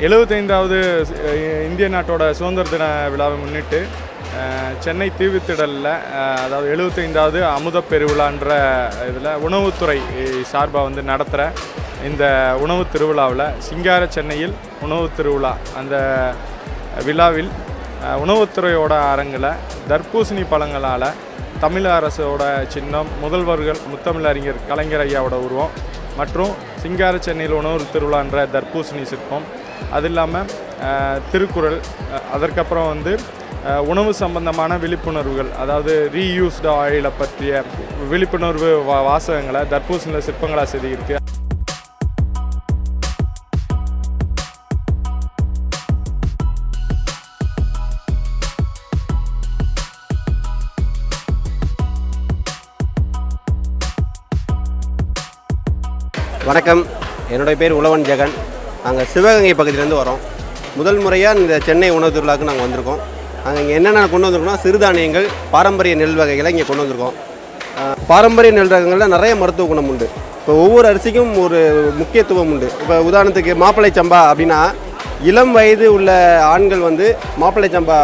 எழுபத்தைந்தாவது இந்திய நாட்டோட சுதந்திர தின விழாவை முன்னிட்டு சென்னை தீவுத்திடலில் அதாவது எழுபத்தைந்தாவது அமுத பெருவிழான்ற இதில் உணவுத்துறை சார்பாக வந்து நடத்துகிற இந்த உணவு திருவிழாவில் சிங்கார சென்னையில் உணவு திருவிழா அந்த விழாவில் உணவுத்துறையோட அரங்கில் தர்பூசணி பழங்களால் தமிழ் அரசோட சின்னம் முதல்வர்கள் முத்தமிழறிஞர் கலைஞர் ஐயாவோட உருவம் மற்றும் சிங்கார சென்னையில் உணவு திருவிழான்ற தர்பூசணி சிற்பம். அது இல்லாமல் திருக்குறள் அதற்கப்புறம் வந்து உணவு சம்பந்தமான விழிப்புணர்வுகள் அதாவது ரீயூஸ்டு ஆயிலை பற்றிய விழிப்புணர்வு வா வாசகங்களை தர்பூசணியில் சிற்பங்களாக செதுக்கியிருக்கு வணக்கம். என்னுடைய பேர் உழவன் ஜெகன். நாங்கள் சிவகங்கை பகுதியிலேருந்து வரோம். முதல் முறையாக இந்த சென்னை உணவு திருவிழாவுக்கு நாங்கள் வந்திருக்கோம். நாங்கள் இங்கே என்னென்ன கொண்டு வந்திருக்கோம்னா சிறுதானியங்கள் பாரம்பரிய நெல் வகைகளை இங்கே கொண்டு வந்திருக்கோம். பாரம்பரிய நெல் ரகங்களில் நிறைய மருத்துவ குணம் உண்டு. இப்போ ஒவ்வொரு அரிசிக்கும் ஒரு முக்கியத்துவம் உண்டு. இப்போ உதாரணத்துக்கு மாப்பிள்ளை சம்பா அப்படின்னா இளம் வயது உள்ள ஆண்கள் வந்து மாப்பிள்ளை சம்பா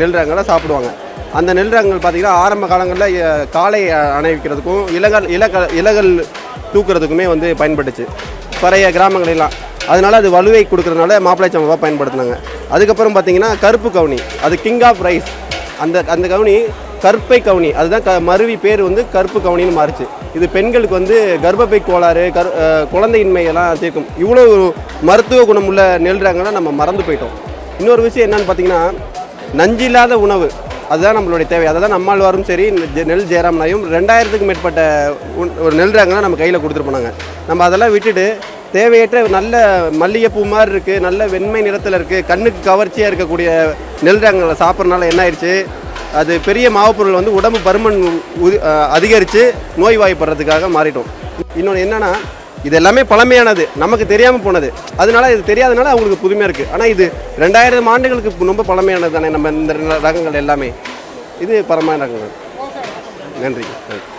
நெல் ரகங்களை சாப்பிடுவாங்க. அந்த நெல் ரகங்கள் பார்த்திங்கன்னா ஆரம்ப காலங்களில் காலை காளை அணைவிக்கிறதுக்கும் இலகல் இலக இலகல் தூக்குறதுக்குமே வந்து பயன்பட்டுச்சு. பழைய கிராமங்களெல்லாம் அதனால் அது வலுவை கொடுக்குறதுனால மாப்பிள்ளை சம்பவா பயன்படுத்தினாங்க. அதுக்கப்புறம் பார்த்தீங்கன்னா கருப்பு கவுனி அது கிங் ஆஃப் ரைஸ் அந்த அந்த கவுனி கற்பை கவுனி அதுதான் க மருவி பேர் வந்து கருப்பு கவுனின்னு மாறுச்சு. இது பெண்களுக்கு வந்து கர்ப்பப்பை கோளாறு கரு குழந்தையின்மையெல்லாம் குழந்தையின்மை எல்லாம் தீர்க்கும். இவ்வளோ மருத்துவ குணமுள்ள உள்ள ரகங்களை நம்ம மறந்து போயிட்டோம். இன்னொரு விஷயம் என்னன்னு பார்த்தீங்கன்னா நஞ்சில்லாத உணவு அதுதான் நம்மளுடைய தேவை. அதை தான் நம்மாழ்வாரும் சரி நெல் ஜெயராம் நாயும் ரெண்டாயிரத்துக்கும் மேற்பட்ட உண்- ஒரு நெல்றாங்கன்னா நம்ம கையில் கொடுத்துட்டு போனாங்க. நம்ம அதெல்லாம் விட்டுட்டு தேவையற்ற நல்ல மல்லிகைப்பூ மாதிரி இருக்குது நல்ல வெண்மை நிறத்தில் இருக்குது கண்ணுக்கு கவர்ச்சியாக இருக்கக்கூடிய நெல் ரகங்களை சாப்பிட்றனால என்ன ஆயிடுச்சு? அது பெரிய மாவுப்பொருள் வந்து உடம்பு பருமன் உதி- அதிகரித்து நோய்வாய்ப்படுறதுக்காக மாறிட்டோம். இன்னொன்று என்னென்னா இது எல்லாமே பழமையானது நமக்கு தெரியாமல் போனது. அதனால இது தெரியாதனால அவங்களுக்கு புதுமையாக இருக்குது ஆனால் இது ரெண்டாயிரம் ஆண்டுகளுக்கு ரொம்ப பழமையானது தானே நம்ம இந்த ரகங்கள் எல்லாமே. இது பரமான ரகங்கள். நன்றி நன்றி.